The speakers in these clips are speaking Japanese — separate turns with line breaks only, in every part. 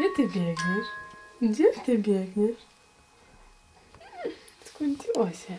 Где ты бегаешь? Где ты бегаешь? Скудился.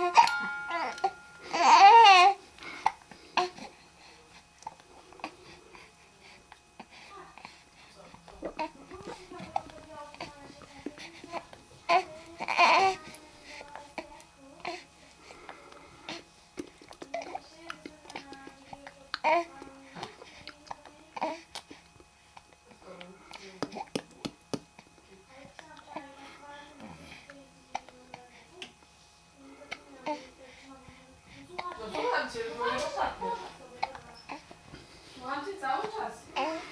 Eh. Onde está É.